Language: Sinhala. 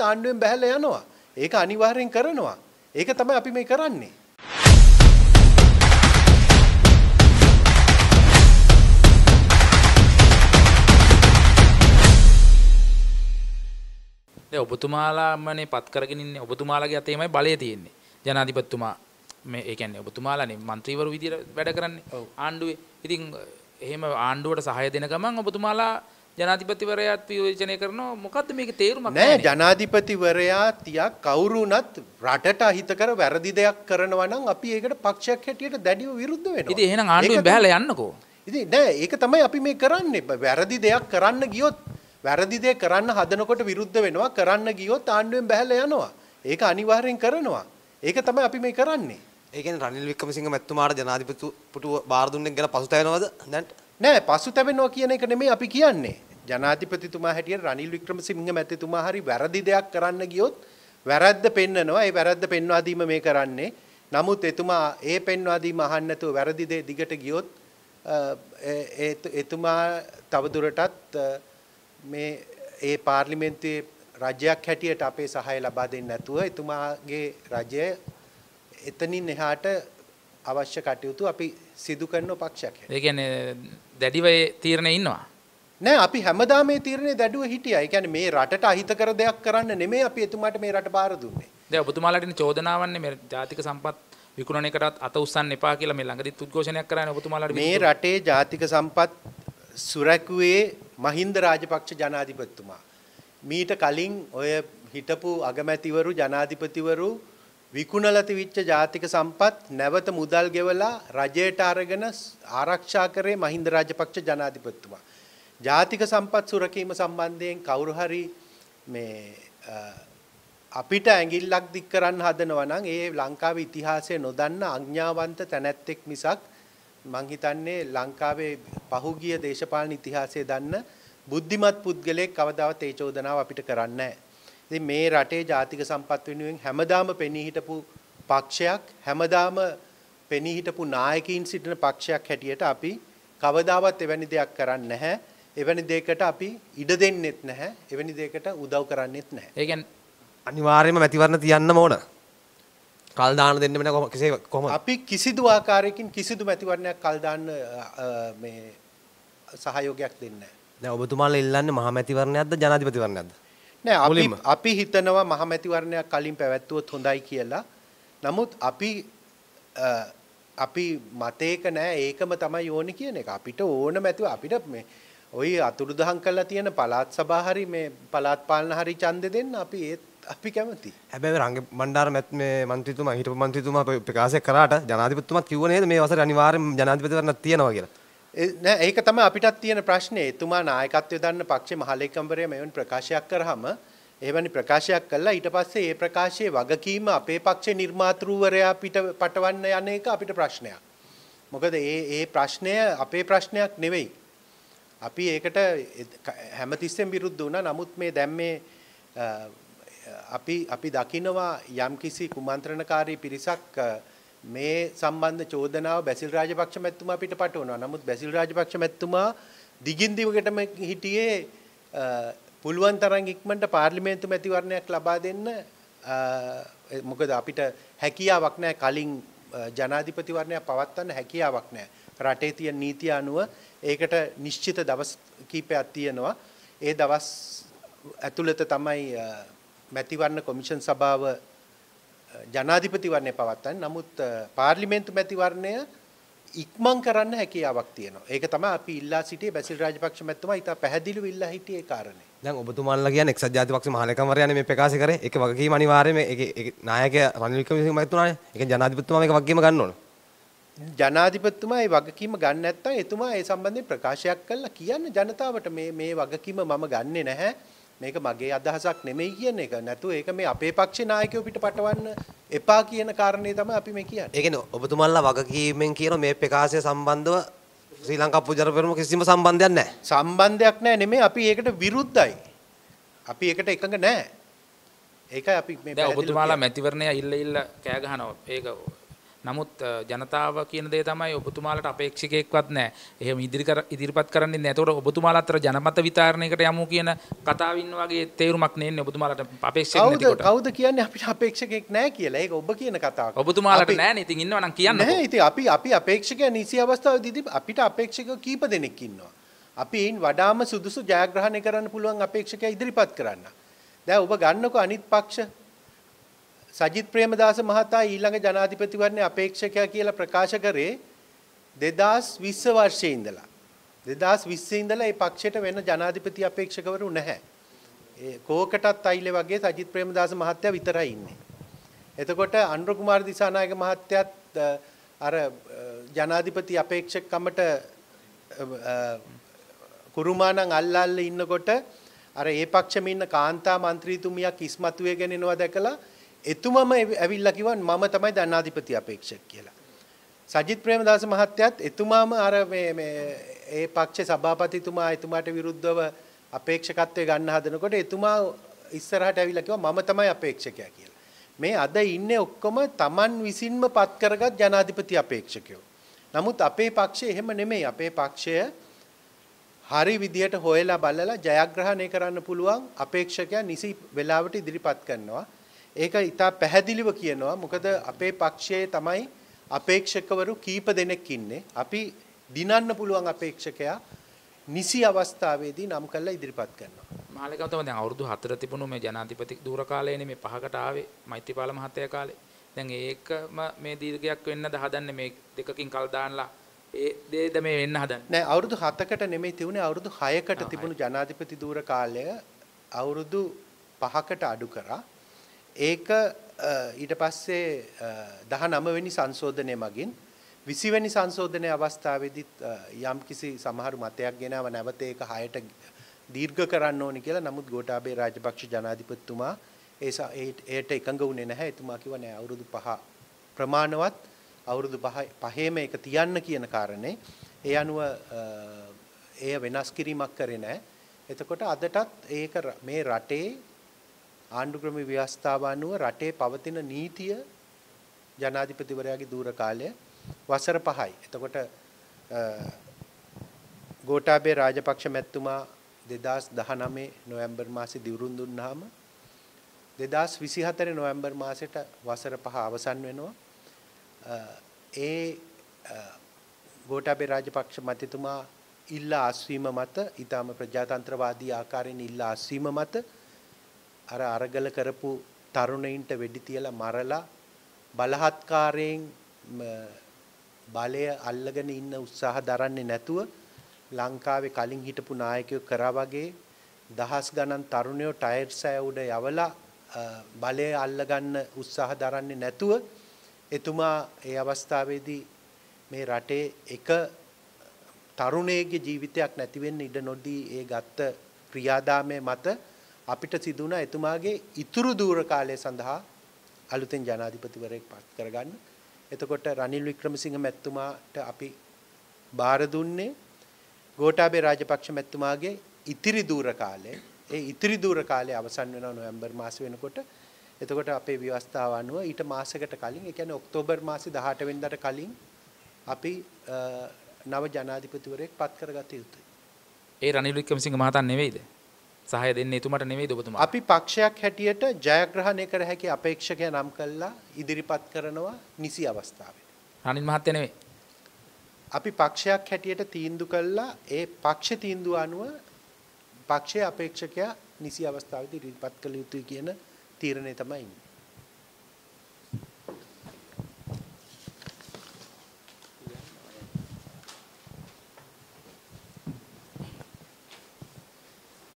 ආණ්ඩුවෙන් බැහැලා යනවා. ඒක අනිවාර්යෙන් කරනවා. ඒක තමයි අපි මේ කරන්නේ. ඔබතුමාලාමනේ පත් කරගෙනන්නේ ඔබතුමාලගේ අතේමයි බලය තියෙන්නේ ජනාධිපත්තුමා මේ ඒකැන්නේ ඔබතුමාලනේ මන්ත්‍රීවරු විදිර වැඩ කරන්නේ ආණ්ඩුවේ ඉතින් එහෙම ආණ්ඩුවට සහය දෙන ගමන් ඔබතුමාලා ජනාධිපතිවරයාත් විවේචනය කරනවා මොකද්ද මේකේ තේරුමක් නෑ. ජනාධිපතිවරයා තියක් කවුරුනත් රටට අහිතකර වැරදි දෙයක් කරනවා නම් අපි ඒකට පක්ෂයක් හැටියට දැඩිව විරුද්ධ වෙනවා. ඉතින් එහෙනම් ආණ්ඩුවෙන් බහැලා යන්නකෝ. ඉතින් නෑ ඒක තමයි අපි මේ කරන්නේ. වැරදි දෙයක් කරන්න ගියොත් වැරදි දේ කරන්න හදනකොට විරුද්ධ වෙනවා. කරන්න ගියොත් ආණ්ඩුවෙන් බැහැලා යනවා. ඒක අනිවාර්යෙන් කරනවා. ඒක තමයි අපි මේ කරන්නේ. ඒ කියන්නේ රනිල් වික්‍රමසිංහ මැතිතුමාට ජනාධිපතිතුපුටුව බාර දුන්නේ ගැන පසුතැවෙනවද දැන් නෑ පසුතැවෙනවා කියන එක නෙමෙයි අපි කියන්නේ. ජනාධිපතිතුමා හැටියට රනිල් වික්‍රමසිංහ මැතිතුමා හරි වැරදි දෙයක් කරන්න ගියොත් වැරද්ද පෙන්නනවා. ඒ වැරද්ද පෙන්වා දීම මේ කරන්නේ. නමුත් එතුමා ඒ පෙන්වා දීම අහන්න නැතුව වැරදි දේ දිගට ගියොත් අ, ඒ- ඒ- එතුමා තවදුරටත් අ, මේ ඒ පාර්ලිමේන්තුවේ රජයක් හැටියට අපේ සහාය ලබා දෙන්නේ නැතුව එතුමාගේ රජය එතනින් එහාට අවශ්‍ය කටයුතු අපි සිදු කරන පක්ෂයක් හැටියට. ඒ කියන්නේ දැඩිව ඒ තීරණේ ඉන්නවා. නෑ අපි හැමදාම මේ තීරණය දැඩුව හිටියා. ඒ කියන්නේ මේ රටට අහිතකර දෙයක් කරන්න නෙමෙයි අපි එතුමාට මේ රට බාර දුන්නේ. දැන් ඔබතුමාලාට ඉන්න චෝදනාවන්නේ මේ ජාතික සම්පත් විකුණන එකටත් අත උස්සන්න එපා කියලා මේ ළඟදිත් උද්ඝෝෂණයක් කරන්නේ ඔබතුමාලාට මේ රටේ ජාතික සම්පත් සුරැකුවේ මහින්ද රාජපක්ෂ ජනාධිපතිතුමා. මීට කලින් ඔය හිටපු අගමැතිවරු ජනාධිපතිවරු විකුණලා තිවිච්ච ජාතික සම්පත් නැවත මුදල් ගෙවලා රජයට අරගෙන ආරක්ෂා කරේ මහින්ද රාජපක්ෂ ජනාධිපතිතුමා. ජාතික සම්පත් සුරකීම සම්බන්ධයෙන් කවුරු හරි මේ අ, අපිට ඇඟිල්ලක් දික් කරන්න හදනවා නම් ඒ ලංකාවේ ඉතිහාසය නොදන්න අඥාවන්ත තැනැත්තෙක් මිසක් මං හිතන්නේ ලංකාවේ පහුගිය දේශපාලන ඉතිහාසය දන්න බුද්ධිමත් පුද්ගලයෙක් කවදාවත් ඒ චෝදනාව අපිට කරන්නේ නැහැ. ඉතින් මේ රටේ ජාතික සම්පත් වෙනුවෙන් හැමදාම පෙනී හිටපු පක්ෂයක් හැමදාම පෙනී හිටපු නායකයින් සිටින පක්ෂයක් හැටියට අපි කවදාවත් එවැනි දෙයක් කරන්නේ නැහැ. එවැනි දෙයකට අපි ඉඩ දෙන්නෙත් නැහැ. එවැනි දෙයකට උදව් කරන්නෙත් නැහැ. ඒ කියන්නේ අනිවාර්යයෙන්ම මැතිවරණ තියන්නම ඕන. කල් දාන දෙන්නෙම නෑ කොහොම කෙසේ කොහොමද? අපි කිසිදු ආකාරයකින් කිසිදු මැතිවරණයක් කල් දාන්න මේ සහයෝගයක් දෙන්නේ නැහැ. දැන් ඔබතුමාලා ඉල්ලන්නේ මහා මැතිවරණයක්ද ජනාධිපතිවරණයක්ද? නෑ අපි. අපි හිතනවා මහමැතිවරණයක් කලින් පැවැත්වුවොත් හොඳයි කියලා. නමුත් අපි අපි මතේක නෑ ඒකම තමයි ඕනේ කියන එක. අපිට ඕන මැතිව අපිට මේ ওই අතුරුදහන් කරලා තියෙන පළාත් සභා හරි මේ පළාත් පාලන හරි ඡන්දෙ දෙන්න අපි ඒත් අපි කැමති. හැබැයි රංග බණ්ඩාර මැත් මේ മന്ത്രിතුමා හිටපු മന്ത്രിතුමා ප්‍රකාශ කරාට ජනාධිපතිතුමාත් කිව්ව නේද මේ වසරේ අනිවාර්යෙන් ජනාධිපතිවරණක් තියෙනවා කියලා. නෑ ඒක තමයි අපිටත් තියෙන ප්‍රශ්නේ. එතුමා නායකත්වය දන්න පක්ෂේ මහලේකම්වරයා මෙවන් ප්‍රකාශයක් කරාම එවැනි ප්‍රකාශයක් කළා ඊට පස්සේ ඒ ප්‍රකාශයේ වගකීම අපේ පක්ෂේ නිර්මාතෘවරයා පිට පටවන්න යන එක අපිට ප්‍රශ්නයක්. මොකද ඒ ඒ ප්‍රශ්නය අපේ ප්‍රශ්නයක් නෙවෙයි. අපි ඒකට හැමතිස්සෙම විරුද්ධ වුණා. නමුත් මේ දැන් මේ අ, අපි අපි දකිනවා යම්කිසි කුමන්ත්‍රණකාරී පිරිසක් අ, මේ සම්බන්ධ චෝදනාව බැසිල් රාජපක්ෂ මැතිතුමා පිට පටවනවා. නමුත් බැසිල් රාජපක්ෂ මැතිතුමා දිගින් දිගටම හිටියේ අ, පුළුවන් තරම් ඉක්මනට පාර්ලිමේන්තු මැතිවරණයක් ලබා දෙන්න අ, මොකද අපිට හැකියාවක් නැහැ කලින් අ, ජනාධිපතිවරණයක් පවත්වන්න හැකියාවක් නැහැ. රටේ තියෙන නීතිය අනුව ඒකට නිශ්චිත දවස් කීපයක් තියෙනවා. ඒ දවස් ඇතුළත තමයි අ, මැතිවරණ කොමිෂන් සභාව අ, ජනාධිපතිවරණය පවත්වන්නේ. නමුත් අ, පාර්ලිමේන්තු මැතිවරණය ඉක්මන් කරන්න හැකියාවක් තියෙනවා. ඒක තමයි අපි ඉල්ලා සිටියේ බැසිල් රාජපක්ෂ මැතිතුමා ඉතා පැහැදිලිව ඉල්ලා හිටියේ ඒ කාරණේ. දැන් ඔබතුමාලා කියන්නේ එක්සත් ජාතික පක්ෂ මහලේකම්වරයානේ මේ ප්‍රකාශ කරේ. ඒක වගකීම අනිවාර්යයෙන්ම ඒකේ නායකයා රනිල් වික්‍රමසිංහ මැතිතුමානේ. ඒක ජනාධිපතිතුමා මේක වගකීම ගන්න ඕන. ජනාධිපතිතුමා ඒ වගකීම ගන්න නැත්නම් එතුමා ඒ සම්බන්ධයෙන් ප්‍රකාශයක් කළා කියන්න ජනතාවට මේ මේ වගකීම මම ගන්නෙ නැහැ. මේක මගේ අදහසක් නෙමෙයි කියන එක. නැතු ඒක මේ අපේ පක්ෂේ නායකයෝ පිට පටවන්න එපා කියන කාරණේ තමයි අපි මේ කියන්නේ. ඒ කියන්නේ ඔබතුමාලා වගකීමෙන් කියන මේ ප්‍රකාශය සම්බන්ධව ශ්‍රී ලංකා පූජාර පෙරමුණ කිසිම සම්බන්ධයක් නැහැ. සම්බන්ධයක් නැහැ නෙමෙයි අපි ඒකට විරුද්ධයි. අපි ඒකට එකඟ නැහැ. ඒකයි අපි මේ ඔබතුමාලා. මැතිවරණය ඉල්ල ඉල්ල කෑ ගහනවා. ඒක නමුත් ජනතාව කියන දේ තමයි ඔබතුමාලට අපේක්ෂකයෙක්වත් නැහැ. එහෙම ඉදිරිපත් කරන්නේ නැහැ. ඒතකොට ඔබතුමාලා අතර ජනමත විතරණයකට යමු කියන කතාව ඉන්න වගේ තේරුමක් නෙන්නේ ඔබතුමාලට අපේක්ෂක කවුද නැතිකොට. කවුද කියන්නේ අපිට අපේක්ෂකෙක් නැහැ කියලා. ඒක ඔබ කියන කතාවක්. ඔබතුමාලට අපි- නැහැ නේ. ඉතින් ඉන්නවනම් කියන්නකෝ. නැහැ ඉතින් අපි අපි අපේක්ෂකයන් නිසි අවස්ථාවේදී අපිට අපේක්ෂකයෝ කීප දෙනෙක් ඉන්නවා. අපි ඒන් වඩාම සුදුසු ජයග්‍රහණය කරන්න පුළුවන් අපේක්ෂකයා ඉදිරිපත් කරන්න. දැන් ඔබ ගන්නකො අනිත් පක්ෂ සජිත් ප්‍රේමදාස මහතා ඊළඟ ජනාධිපතිවරණයේ අපේක්ෂකයා කියලා ප්‍රකාශ කරේ 2020 වර්ෂයේ ඉඳලා. 2020 ඉඳලා මේ පක්ෂයට වෙන ජනාධිපති අපේක්ෂකවරු නැහැ. ඒ කෝකටත් අයිලේ වගේ සජිත් ප්‍රේමදාස මහත්තයා විතරයි ඉන්නේ. එතකොට අනුර කුමාර දිසානායක මහත්තයත් අ, අර අ, ජනාධිපති අපේක්ෂකකමට අ, අ, කුරුමානන් අල්ලාල්ල ඉන්නකොට අර ඒ පක්ෂෙම ඉන්න කාන්තා මන්ත්‍රීතුමියක් ඉස්මතු වෙගෙන එනවා දැකලා එතුමම ඇවි- ඇවිල්ලා කිව්වා මම තමයි ජනාධිපති අපේක්ෂක කියලා. සජිත් ප්‍රේමදාස මහත්තයත් එතුමාම අර මේ මේ ඒ පක්ෂ සභාපතිතුමා එතුමාට විරුද්ධව අපේක්ෂකත්වය ගන්න හදනකොට එතුමා ඉස්සරහට ඇවිල්ලා කිව්වා මම තමයි අපේක්ෂකයා කියලා. මේ අද ඉන්නේ ඔක්කොම Taman විසින්ම පත් කරගත් ජනාධිපති අපේක්ෂකයෝ. නමුත් අපේ පක්ෂය එහෙම නෙමෙයි. අපේ පක්ෂය හරි විදියට හොයලා බලලා ජයග්‍රහණය කරන්න පුළුවන් අපේක්ෂකයා නිසි වෙලාවට ඉදිරිපත් කරනවා. ඒක ඉතා පැහැදිලිව කියනවා. මොකද අපේ පක්ෂයේ තමයි අපේක්ෂකවරු කීප දෙනෙක් ඉන්නේ. අපි දිනන්න පුළුවන් අපේක්ෂකයා නිසි අවස්ථාවේදී නම් කරලා ඉදිරිපත් කරනවා. මාලිකව තමයි දැන් අවුරුදු 4 තිබුණු මේ ජනාධිපති දූර කාලයේනේ මේ පහකට ආවේ මෛත්‍රීපාල මහත්තයා කාලේ. දැන් ඒකම මේ දීර්ඝයක් වෙන්නද හදන්නේ මේ දෙකකින් කල් දාන්නලා ඒ දේද මේ වෙන්න හදන්නේ. නෑ අවුරුදු 7කට නෙමෙයි තිබුණේ අවුරුදු 6කට තිබුණු ජනාධිපති දූර කාලය අවුරුදු 5කට අඩු කරා. ඒක අ, ඊට පස්සේ අ, 19 වෙනි සංශෝධනය මගින් 20 වෙනි සංශෝධනයේ අවස්ථාවේදීත් අ, යම්කිසි සමහරු මතයක් ගෙනාව නැවත ඒක 6ට දීර්ඝ කරන්න ඕනි කියලා. නමුත් ගෝඨාභය රාජපක්ෂ ජනාධිපතිතුමා ඒ ස- ඒ- ඒට එකඟ වුණේ නැහැ. එතුමා කිව්වා නෑ අවුරුදු 5 ප්‍රමාණවත් අවුරුදු 5 පහේම ඒක තියන්න කියන කාරණේ ඒ අනුව අ, එය වෙනස් කිරීමක් කරේ නැහැ. එතකොට අදටත් ඒක ර- මේ රටේ ආණ්ඩුක්‍රම ව්‍යවස්ථාව අනුව රටේ පවතින නීතිය ජනාධිපතිවරයාගේ දූර කාලය වසර 5යි. එතකොට අ, ගෝඨාභය රාජපක්ෂ මැතිතුමා 2019 නොවැම්බර් මාසේ දිවුරුම් දුන්නාම 2024 නොවැම්බර් මාසෙට වසර 5 අවසන් වෙනවා. අ, ඒ අ, ගෝඨාභය රාජපක්ෂ මැතිතුමා ඉල්ලා අස්වීම මත ඊටම ප්‍රජාතන්ත්‍රවාදී ආකාරයෙන් ඉල්ලා අස්වීම මත අර අරගල කරපු තරුණයින්ට වෙඩි තියලා මරලා බලහත්කාරයෙන් ම, බලය අල්ලගෙන ඉන්න උත්සාහ දරන්නේ නැතුව ලංකාවේ කලින් හිටපු නායකයෝ කරා වගේ දහස් ගණන් තරුණයෝ ටයර් සෑ උඩ යවලා අ, බලය අල්ලගන්න උත්සාහ දරන්නේ නැතුව එතුමා ඒ අවස්ථාවේදී මේ රටේ එක තරුණයෙක්ගේ ජීවිතයක් නැති වෙන්න ඉඩ නොදී ඒ ගත්ත ක්‍රියාදාමයේ මත අපිට සිදු වුණා එතුමාගේ ඉතුරු දූර කාලය සඳහා අලුතෙන් ජනාධිපතිවරයෙක් පත් කරගන්න. එතකොට රනිල් වික්‍රමසිංහ මැතිතුමාට අපි බාර දුන්නේ ගෝඨාභය රාජපක්ෂ මැතිතුමාගේ ඉතිරි දූර කාලය. ඒ ඉතිරි දූර කාලය අවසන් වෙනවා නොවැම්බර් මාස වෙනකොට. එතකොට අපේ ව්‍යවස්ථාව අනුව ඊට මාසයකට කලින් ඒ කියන්නේ ඔක්තෝබර් මාසේ 18 වෙනිදාට කලින් අපි අ, නව ජනාධිපතිවරයෙක් පත් කරගත යුතුයි. ඒ රනිල් වික්‍රමසිංහ මහතා නෙවෙයිද? සහාය දෙන්නේ එතුමාට නෙවෙයිද ඔබතුමා? අපි පක්ෂයක් හැටියට ජයග්‍රහණය කර හැකි අපේක්ෂකයා නම් කළා ඉදිරිපත් කරනවා නිසි අවස්ථාවේ. රනිල් මහත්තයා නෙවෙයි. අපි පක්ෂයක් හැටියට තීන්දුව කළා ඒ පක්ෂ තීන්දුව අනුව පක්ෂයේ අපේක්ෂකයා නිසි අවස්ථාවේදී ඉදිරිපත් කළ යුතුයි කියන තීරණය තමයි ඉන්නේ.